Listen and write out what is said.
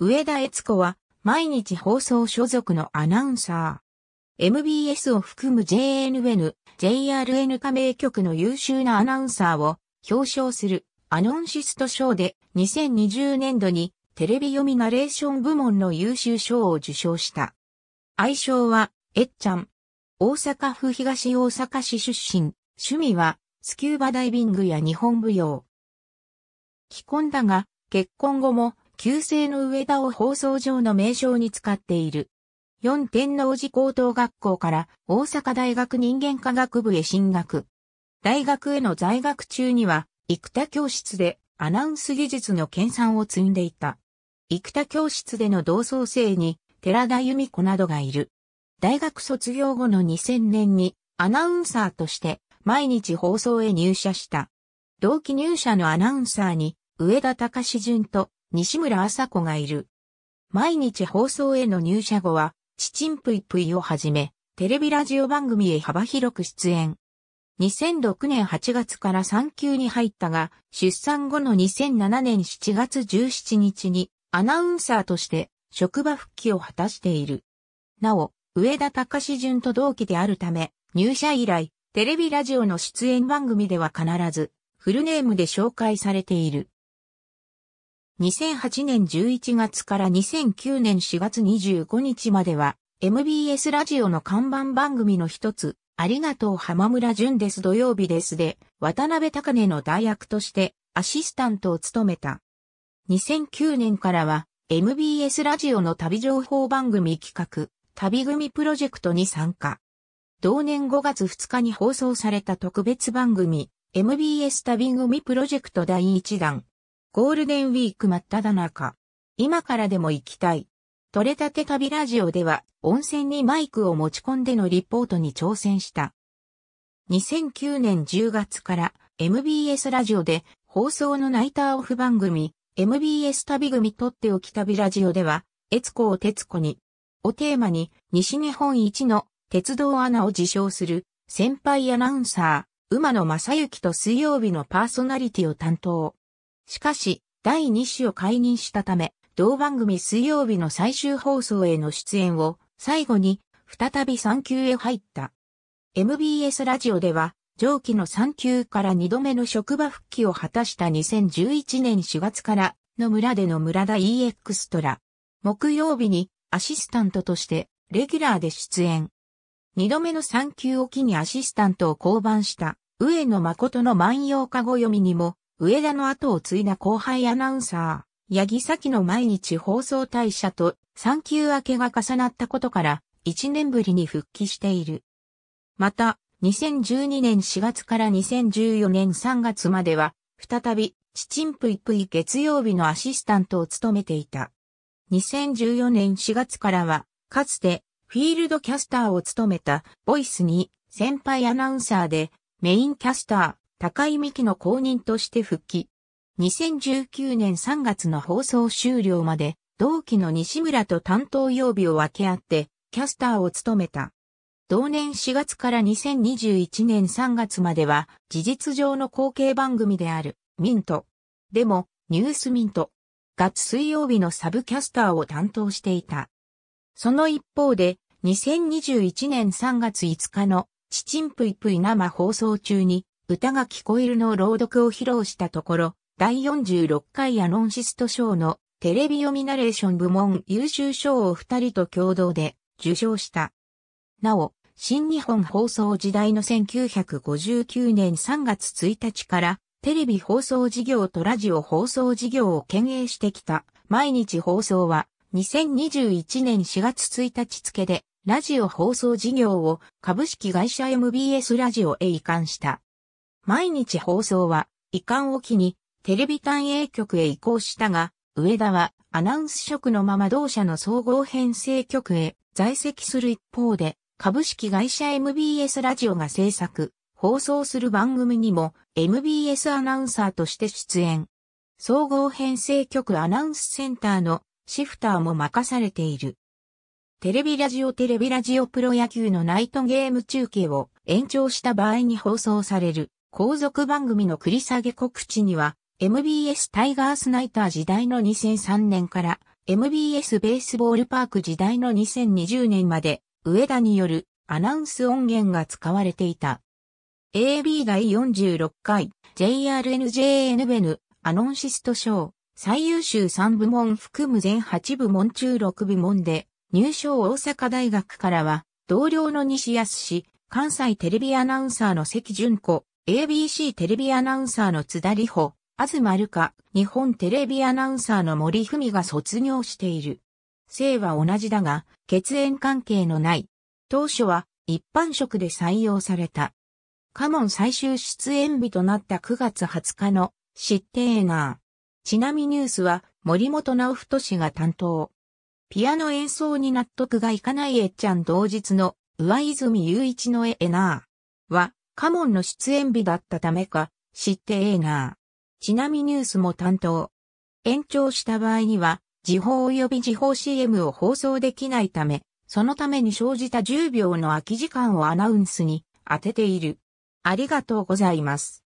上田悦子は毎日放送所属のアナウンサー。MBS を含む JNN、JRN 加盟局の優秀なアナウンサーを表彰するアノンシスト賞で2020年度にテレビ読みナレーション部門の優秀賞を受賞した。愛称は、えっちゃん。大阪府東大阪市出身。趣味は、スキューバダイビングや日本舞踊。既婚だが、結婚後も、旧姓の上田を放送上の名称に使っている。四天王寺高等学校から大阪大学人間科学部へ進学。大学への在学中には、生田教室でアナウンス技術の研鑽を積んでいた。生田教室での同窓生に寺田由美子などがいる。大学卒業後の2000年にアナウンサーとして毎日放送へ入社した。同期入社のアナウンサーに上田隆淳と西村麻子がいる。毎日放送への入社後は、チチンプイプイをはじめ、テレビラジオ番組へ幅広く出演。2006年8月から産休に入ったが、出産後の2007年7月17日にアナウンサーとして職場復帰を果たしている。なお、上田隆淳と同期であるため、入社以来、テレビラジオの出演番組では必ず、フルネームで紹介されている。2008年11月から2009年4月25日までは MBS ラジオの看板番組の一つ、ありがとう浜村淳です土曜日ですで、渡辺高根の大役としてアシスタントを務めた。2009年からは MBS ラジオの旅情報番組企画、旅組プロジェクトに参加。同年5月2日に放送された特別番組、MBS 旅組プロジェクト第1弾、ゴールデンウィーク真っ只中。今からでも行きたい。取れたて旅ラジオでは温泉にマイクを持ち込んでのリポートに挑戦した。2009年10月から MBS ラジオで放送のナイターオフ番組 MBS 旅組とっておき旅ラジオでは、エツコを鉄子に、をテーマに西日本一の鉄道アナを自称する先輩アナウンサー、馬野正幸と水曜日のパーソナリティを担当。しかし、第2子を解任したため、同番組水曜日の最終放送への出演を最後に再び産休へ入った。MBS ラジオでは上記の産休から2度目の職場復帰を果たした2011年4月からの村での村田 EX トラ。木曜日にアシスタントとしてレギュラーで出演。2度目の産休を機にアシスタントを降板した上野誠の万葉かご読みにも上田の後を継いだ後輩アナウンサー、八木崎の毎日放送大社と産休明けが重なったことから、1年ぶりに復帰している。また、2012年4月から2014年3月までは、再び、チチンプイプイ月曜日のアシスタントを務めていた。2014年4月からは、かつて、フィールドキャスターを務めた、ボイスに、先輩アナウンサーで、メインキャスター、高井美希の公認として復帰。2019年3月の放送終了まで、同期の西村と担当曜日を分け合って、キャスターを務めた。同年4月から2021年3月までは、事実上の後継番組である、ミント。でも、ニュースミント。月水曜日のサブキャスターを担当していた。その一方で、2021年3月5日の、チチンプイプイ生放送中に、歌が聞こえるの朗読を披露したところ、第46回アノンシスト賞のテレビ読みナレーション部門優秀賞を二人と共同で受賞した。なお、新日本放送時代の1959年3月1日からテレビ放送事業とラジオ放送事業を兼営してきた毎日放送は2021年4月1日付でラジオ放送事業を株式会社 MBS ラジオへ移管した。毎日放送は、移管を機に、テレビ単影局へ移行したが、上田はアナウンス職のまま同社の総合編成局へ在籍する一方で、株式会社 MBS ラジオが制作、放送する番組にも MBS アナウンサーとして出演。総合編成局アナウンスセンターのシフターも任されている。テレビラジオテレビラジオプロ野球のナイトゲーム中継を延長した場合に放送される後続番組の繰り下げ告知には、MBS タイガースナイター時代の2003年から MBS ベースボールパーク時代の2020年まで上田によるアナウンス音源が使われていた。AB 第46回 JRNJN ベヌアノンシスト賞最優秀3部門含む全8部門中6部門で入賞大阪大学からは同僚の西安氏、関西テレビアナウンサーの関淳子、ABC テレビアナウンサーの津田里穂、東るか、日本テレビアナウンサーの森文が卒業している。姓は同じだが、血縁関係のない。当初は一般職で採用された。カモン最終出演日となった9月20日の知ってーなー。ちなみニュースは森本直太氏が担当。ピアノ演奏に納得がいかないえっちゃん同日の上泉雄一のええなーはカモンの出演日だったためか知ってえなー。ちなみニュースも担当。延長した場合には時報及び時報 CM を放送できないため、そのために生じた10秒の空き時間をアナウンスに当てている。ありがとうございます。